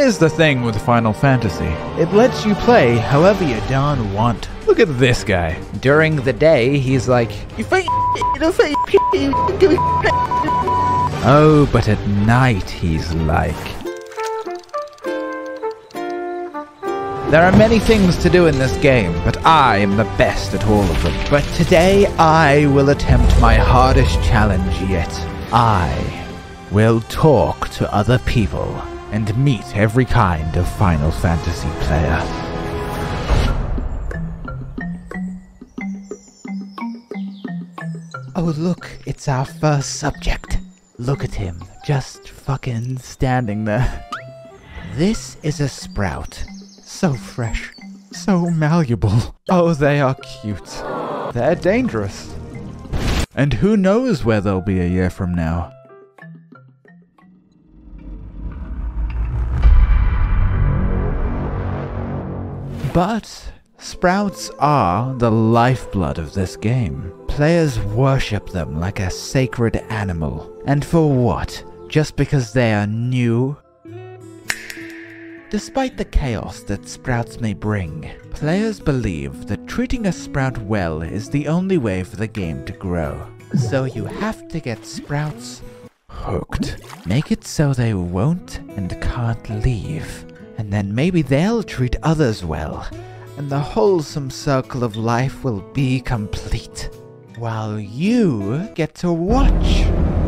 Here's the thing with Final Fantasy. It lets you play however you darn want. Look at this guy. During the day, he's like, you fight, you fight, Oh, but at night he's like. There are many things to do in this game, but I am the best at all of them. But today I will attempt my hardest challenge yet. I will talk to other people and meet every kind of Final Fantasy player. Oh, look, it's our first subject. Look at him, just fucking standing there. This is a sprout. So fresh, so malleable. Oh, they are cute. They're dangerous. And who knows where they'll be a year from now. But sprouts are the lifeblood of this game. Players worship them like a sacred animal. And for what? Just because they are new? Despite the chaos that sprouts may bring, players believe that treating a sprout well is the only way for the game to grow. So you have to get sprouts hooked. Make it so they won't and can't leave and then maybe they'll treat others well, and the wholesome circle of life will be complete. While you get to watch.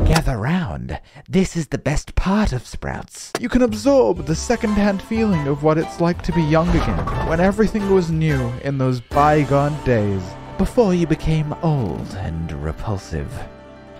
Gather round. This is the best part of Sprouts. You can absorb the second-hand feeling of what it's like to be young again, when everything was new in those bygone days, before you became old and repulsive.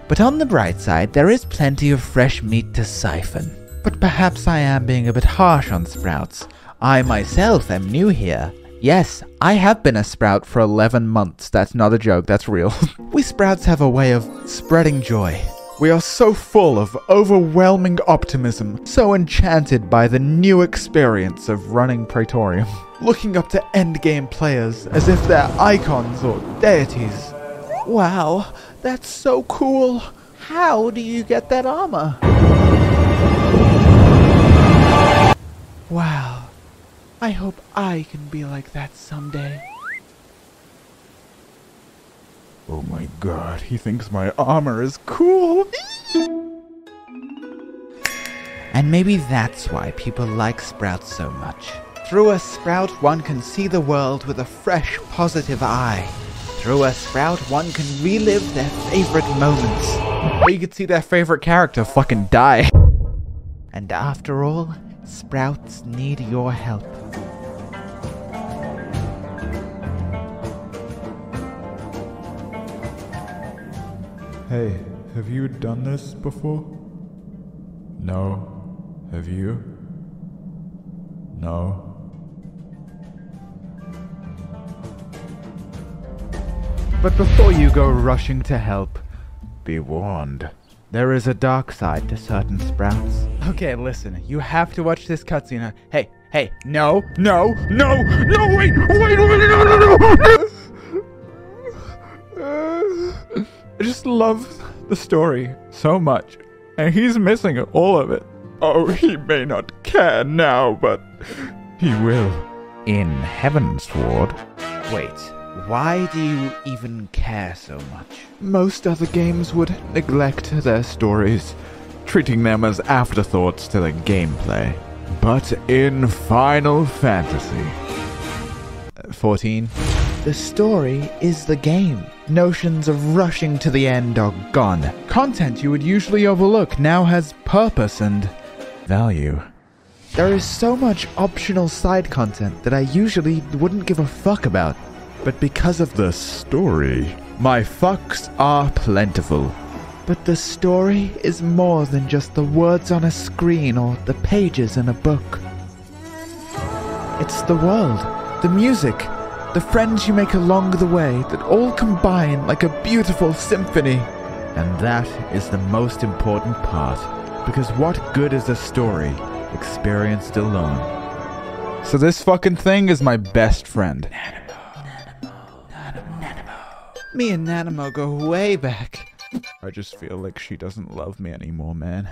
But on the bright side, there is plenty of fresh meat to siphon. But perhaps I am being a bit harsh on sprouts. I myself am new here. Yes, I have been a sprout for 11 months. That's not a joke, that's real. we sprouts have a way of spreading joy. We are so full of overwhelming optimism, so enchanted by the new experience of running Praetorium, looking up to endgame players as if they're icons or deities. Wow, that's so cool. How do you get that armor? Wow. I hope I can be like that someday. Oh my god, he thinks my armor is cool. and maybe that's why people like Sprouts so much. Through a Sprout, one can see the world with a fresh, positive eye. Through a Sprout, one can relive their favorite moments. Or you could see their favorite character fucking die. And after all, Sprouts need your help. Hey, have you done this before? No. Have you? No. But before you go rushing to help, be warned. There is a dark side to certain sprouts. Okay, listen, you have to watch this cutscene. Hey, hey, no, no, no, no, wait, wait, wait, no, no, no, I just love the story so much, and he's missing all of it. Oh, he may not care now, but he will. In Heavensward. Wait, why do you even care so much? Most other games would neglect their stories, treating them as afterthoughts to the gameplay. But in Final Fantasy 14, the story is the game. Notions of rushing to the end are gone. Content you would usually overlook now has purpose and value. There is so much optional side content that I usually wouldn't give a fuck about. But because of the story, my fucks are plentiful. But the story is more than just the words on a screen or the pages in a book. It's the world, the music, the friends you make along the way that all combine like a beautiful symphony. And that is the most important part, because what good is a story experienced alone? So this fucking thing is my best friend. Me and Nanamo go way back. I just feel like she doesn't love me anymore, man.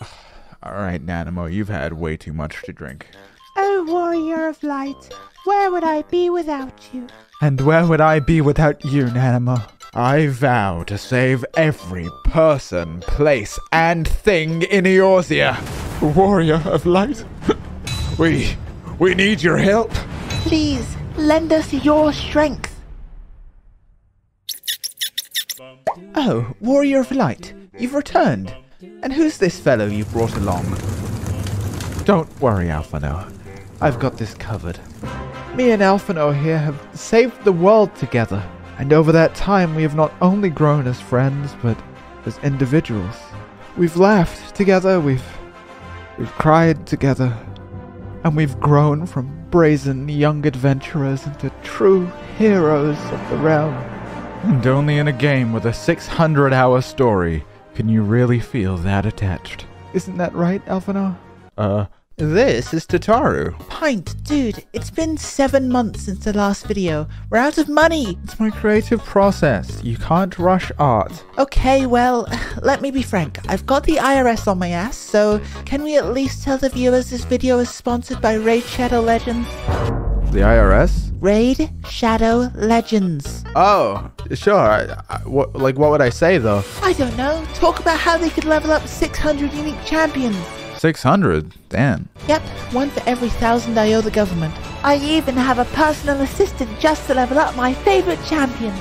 Alright, Nanamo, you've had way too much to drink. Oh, warrior of light, where would I be without you? And where would I be without you, Nanamo? I vow to save every person, place, and thing in Eorzea. Warrior of light, we, we need your help. Please, lend us your strength. Oh, warrior of light, you've returned. And who's this fellow you've brought along? Don't worry, Alphinaud. I've got this covered. Me and Alphinaud here have saved the world together. And over that time, we have not only grown as friends, but as individuals. We've laughed together, we've, we've cried together, and we've grown from brazen young adventurers into true heroes of the realm. And only in a game with a 600 hour story can you really feel that attached. Isn't that right, Alphinaud? Uh, this is Tataru. Pint, dude, it's been seven months since the last video. We're out of money. It's my creative process. You can't rush art. Okay, well, let me be frank. I've got the IRS on my ass, so can we at least tell the viewers this video is sponsored by Raid Shadow Legends? The IRS? Raid Shadow Legends. Oh, sure. I, I, what, like, what would I say though? I don't know. Talk about how they could level up 600 unique champions. 600? Damn. Yep, one for every thousand I owe the government. I even have a personal assistant just to level up my favorite champion.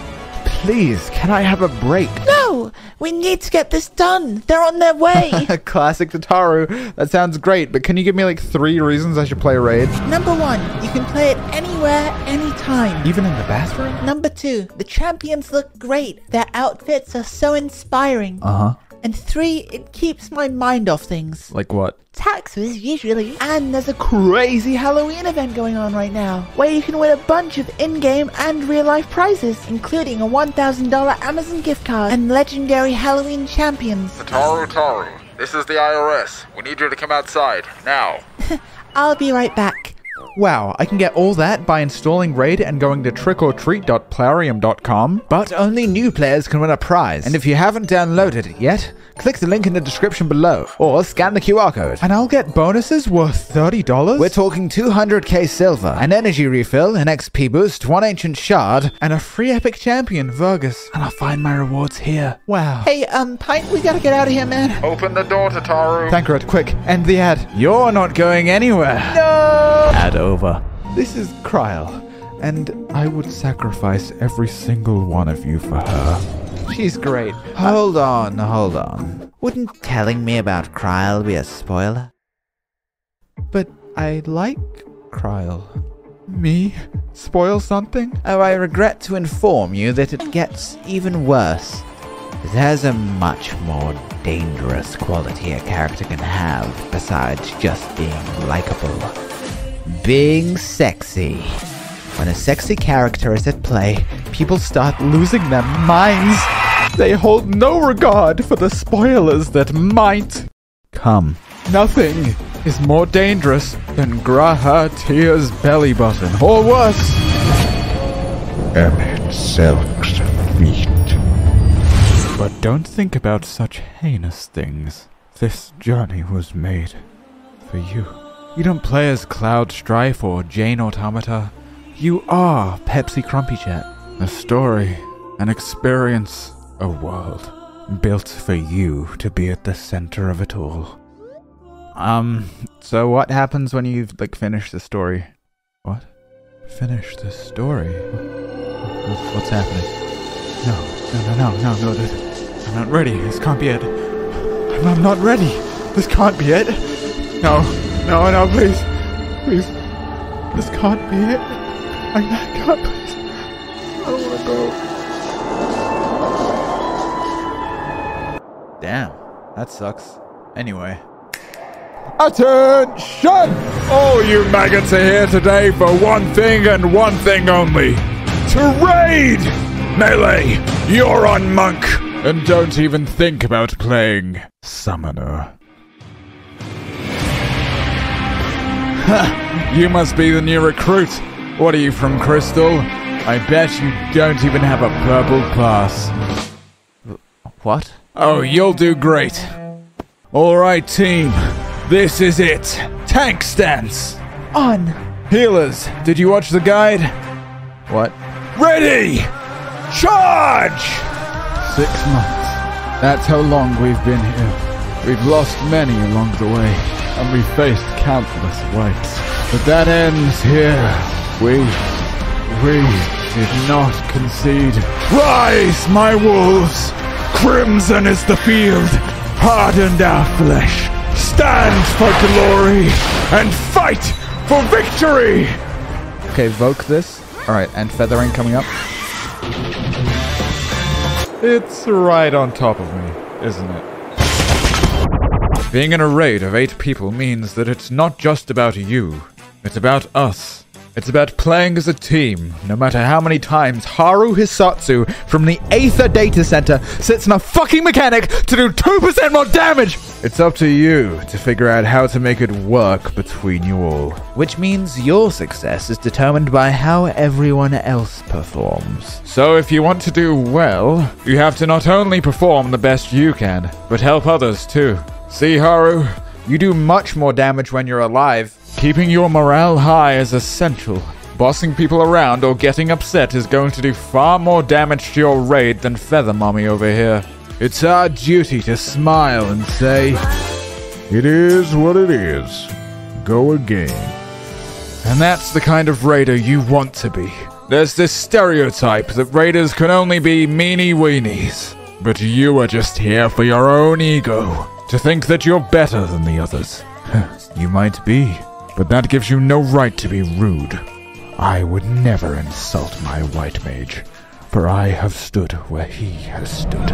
Please, can I have a break? No! We need to get this done! They're on their way! A classic Tataru. That sounds great, but can you give me like three reasons I should play Raid? Number one, you can play it anywhere, anytime. Even in the bathroom? Number two, the champions look great. Their outfits are so inspiring. Uh huh. And three, it keeps my mind off things. Like what? Taxes, usually. And there's a crazy Halloween event going on right now, where you can win a bunch of in-game and real-life prizes, including a $1,000 Amazon gift card and legendary Halloween champions. Tataru, this is the IRS. We need you to come outside, now. I'll be right back. Wow, I can get all that by installing Raid and going to trickortreat.plarium.com. But only new players can win a prize. And if you haven't downloaded it yet, click the link in the description below or scan the QR code. And I'll get bonuses worth $30? We're talking 200k silver, an energy refill, an XP boost, one ancient shard, and a free epic champion, Vergis. And I'll find my rewards here. Wow. Hey, um, Pint, we gotta get out of here, man. Open the door, Tataru. Thancred, quick, end the ad. You're not going anywhere. No! Ad over. This is Krile, and I would sacrifice every single one of you for her. She's great. Hold on, hold on. Wouldn't telling me about Krile be a spoiler? But I like Krile. Me? Spoil something? Oh, I regret to inform you that it gets even worse. There's a much more dangerous quality a character can have besides just being likable. Being sexy. When a sexy character is at play, people start losing their minds. They hold no regard for the spoilers that might come. Nothing is more dangerous than G'raha Tia's belly button, or worse. Emet-Selch's feet. But don't think about such heinous things. This journey was made for you. You don't play as Cloud Strife or Jane Automata. You are Pepsi Crumpy Chat. A story, an experience, a world built for you to be at the center of it all. Um, so what happens when you've like finish the story? What? Finish the story? What's happening? No, no, no, no, no, no, I'm not ready. This can't be it. I'm, I'm not ready. This can't be it. No, no, no, please. Please. This can't be it. I can't, please. I don't want to go. Damn, that sucks. Anyway. Attention! All you maggots are here today for one thing and one thing only. To raid! Melee, you're on Monk! And don't even think about playing Summoner. You must be the new recruit. What are you from Crystal? I bet you don't even have a purple parse. What? Oh, you'll do great. Alright, team. This is it. Tank stance. On! Healers, did you watch the guide? What? Ready! Charge! Six months. That's how long we've been here. We've lost many along the way, and we've faced countless wights. But that ends here. We, we did not concede. Rise, my wolves! Crimson is the field. Hardened our flesh. Stand for glory and fight for victory! Okay, Voke this. Alright, and Feathering coming up. It's right on top of me, isn't it? Being in a raid of eight people means that it's not just about you, it's about us. It's about playing as a team, no matter how many times Haru Hisatsu from the Aether Data Center sits in a fucking mechanic to do 2% more damage! It's up to you to figure out how to make it work between you all. Which means your success is determined by how everyone else performs. So if you want to do well, you have to not only perform the best you can, but help others too. See, Haru, you do much more damage when you're alive. Keeping your morale high is essential. Bossing people around or getting upset is going to do far more damage to your raid than Feather Mommy over here. It's our duty to smile and say, It is what it is. Go again. And that's the kind of raider you want to be. There's this stereotype that raiders can only be meanie weenies. But you are just here for your own ego. To think that you're better than the others. you might be, but that gives you no right to be rude. I would never insult my white mage, for I have stood where he has stood.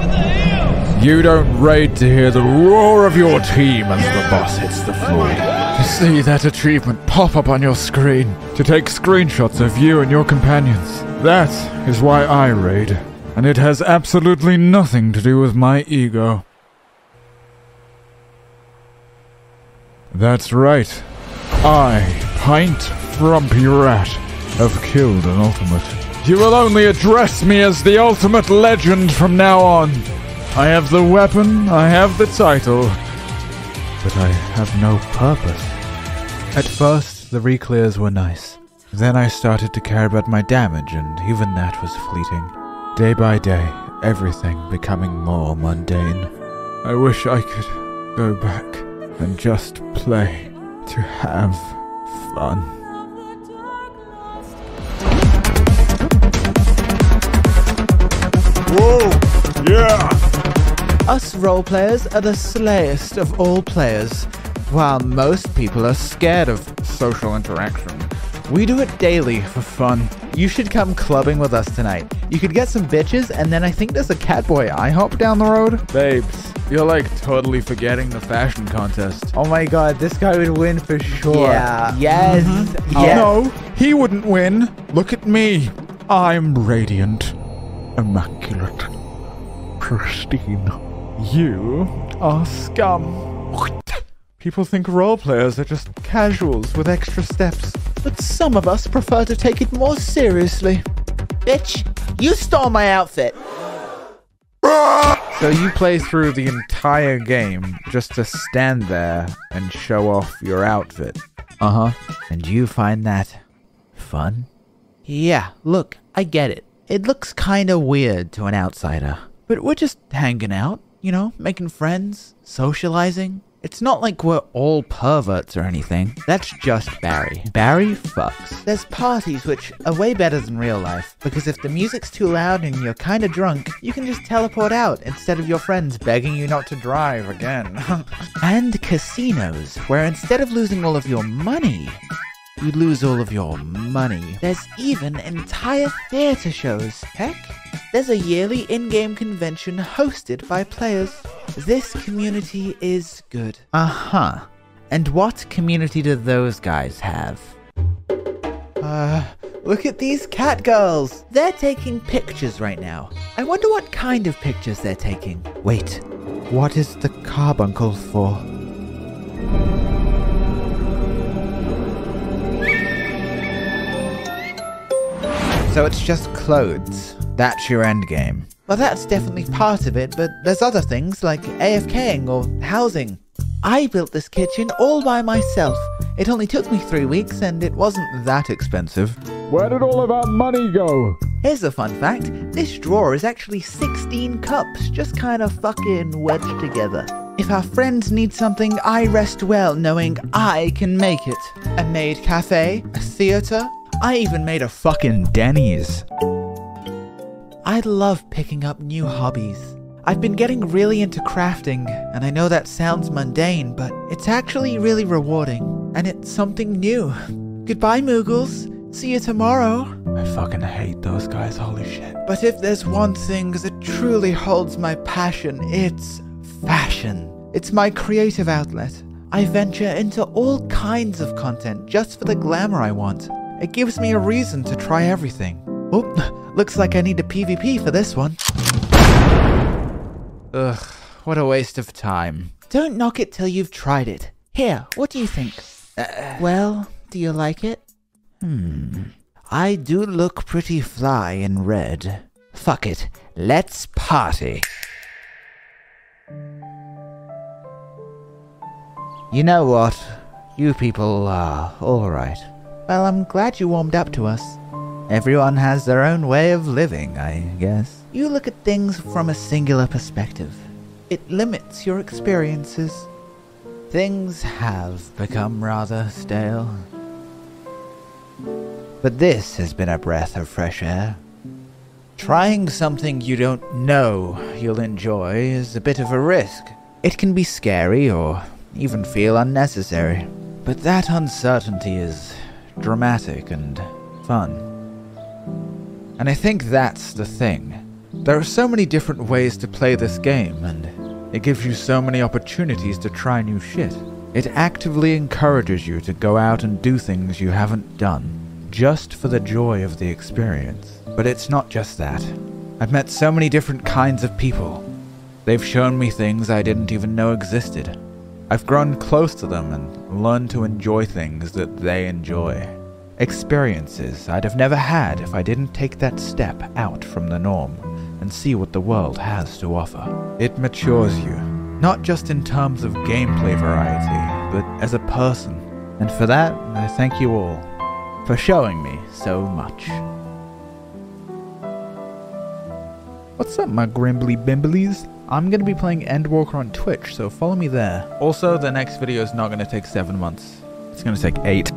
You don't raid to hear the roar of your team as the boss hits the floor. To see that achievement pop up on your screen. To take screenshots of you and your companions. That is why I raid. And it has absolutely nothing to do with my ego. That's right. I, Pint Frumpy Rat, have killed an ultimate. You will only address me as the ultimate legend from now on. I have the weapon, I have the title, but I have no purpose. At first, the reclears were nice. Then I started to care about my damage, and even that was fleeting. Day by day, everything becoming more mundane. I wish I could go back and just play to have fun. Whoa! Yeah! Us role players are the slayest of all players, while most people are scared of social interaction. We do it daily for fun. You should come clubbing with us tonight. You could get some bitches, and then I think there's a Catboy IHOP down the road. Babes, you're like totally forgetting the fashion contest. Oh my god, this guy would win for sure. Yeah. Yes. Mm-hmm. Oh Yeah. no, he wouldn't win. Look at me. I'm radiant, immaculate, pristine. You are scum. People think role players are just casuals with extra steps. But some of us prefer to take it more seriously. Bitch, you stole my outfit. So you play through the entire game just to stand there and show off your outfit. Uh huh. And you find that fun? Yeah, look, I get it. It looks kinda weird to an outsider. But we're just hanging out, you know, making friends, socializing. It's not like we're all perverts or anything. That's just Barry. Barry fucks. There's parties which are way better than real life, because if the music's too loud and you're kinda drunk, you can just teleport out instead of your friends begging you not to drive again. and casinos, where instead of losing all of your money, you lose all of your money. There's even entire theater shows. Heck, there's a yearly in-game convention hosted by players. This community is good. Uh-huh. And what community do those guys have? Uh, look at these cat girls. They're taking pictures right now. I wonder what kind of pictures they're taking. Wait, what is the carbuncle for? So it's just clothes. That's your end game. Well, that's definitely part of it, but there's other things like AFKing or housing. I built this kitchen all by myself. It only took me three weeks and it wasn't That expensive. Where did all of our money go? Here's a fun fact this drawer is actually 16 cups, just kind of fucking wedged together. If our friends need something, I rest well knowing I can make it. A maid cafe, a theater, I even made a Fucking Denny's. I love picking up new hobbies. I've been getting really into crafting, and I know that sounds mundane, but it's actually really rewarding, and it's something new. Goodbye, Moogles. See you tomorrow. I fucking hate those guys, holy shit. But if there's one thing that truly holds my passion, it's fashion. It's my creative outlet. I venture into all kinds of content just for the glamour I want. It gives me a reason to try everything. Oop, looks like I need a PvP for this one. Ugh, what a waste of time. Don't knock it till you've tried it. Here, what do you think? well, do you like it? Hmm. I do look pretty fly in red. Fuck it. Let's party. You know what? You people are alright. Well, I'm glad you warmed up to us. Everyone has their own way of living, I guess. You look at things from a singular perspective. It limits your experiences. Things have become rather stale. But this has been a breath of fresh air. Trying something you don't know you'll enjoy is a bit of a risk. It can be scary or even feel unnecessary. But that uncertainty is dramatic and fun. And I think that's the thing. There are so many different ways to play this game, and it gives you so many opportunities to try new shit. It actively encourages you to go out and do things you haven't done, just for the joy of the experience. But it's not just that. I've met so many different kinds of people. They've shown me things I didn't even know existed. I've grown close to them and learned to enjoy things that they enjoy. Experiences I'd have never had if I didn't take that step out from the norm and see what the world has to offer. It matures you, not just in terms of gameplay variety, but as a person. And for that, I thank you all for showing me so much. What's up, my grimbly bimblies? I'm gonna be playing Endwalker on Twitch, so follow me there. Also, the next video is not gonna take seven months. It's gonna take eight.